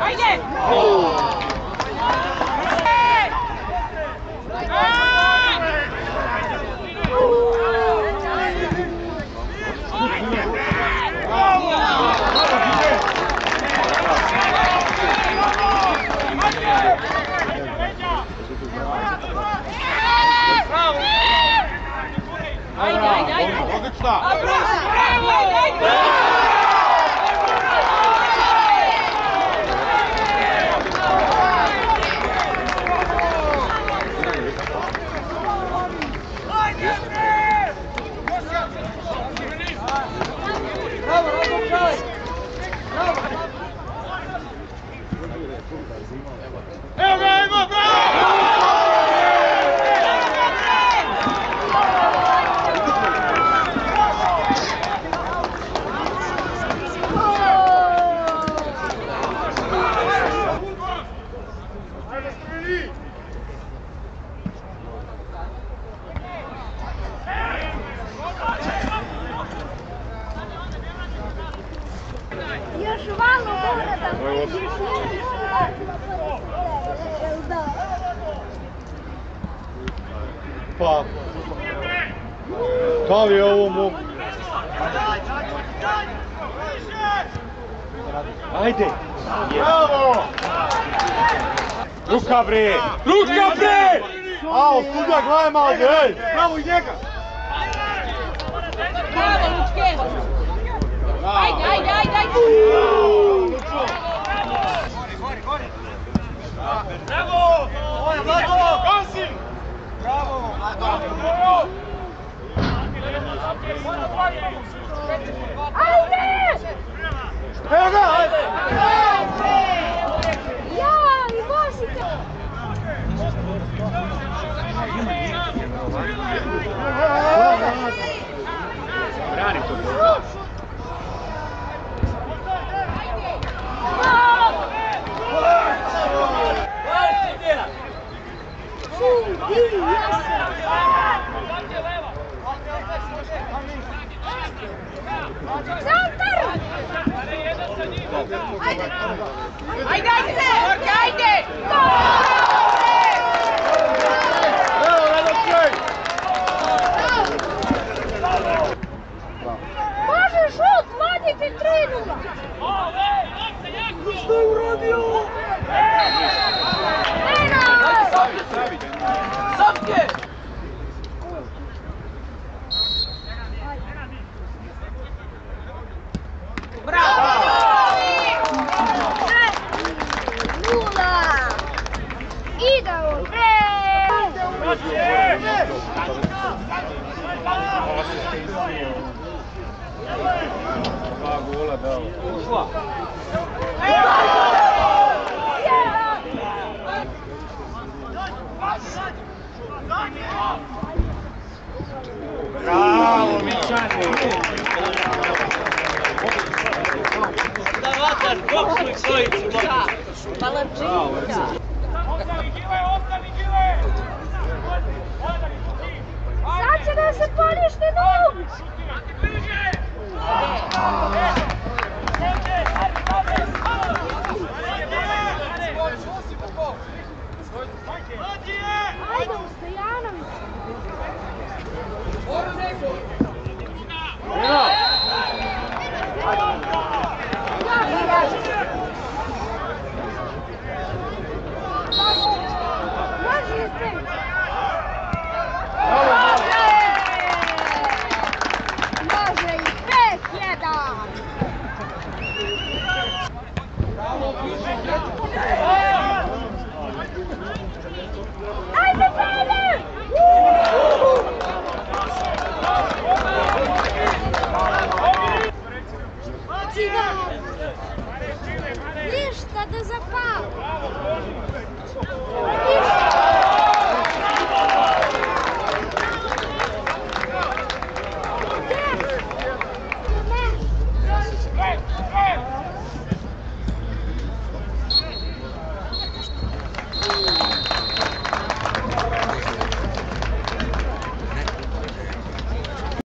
Ajde, ajde. Priđeš, da. Pa... Da li je ovo mogu? Ajde! Bravo! Ruka bre! Ruka bre! Ao, sudja, gledaj malo, ej! Bravo i njega! Bravo, Lučke. Ajde, ajde, ajde, ajde. Bravo! Bravo! Gasi! Bravo! Ajde! Evo ga, ajde! Ja, i Vosika! Brani to. Ajde! Ajde, ajde. radite trenula. Šta je uradio? Penal! Sapke! Bravo! Nula! Idemo, bre! Idemo, bre! Dva gola dao. Bravo, Mičani! Palačinka. Sad će da se poništi nog! Ajde, Može se!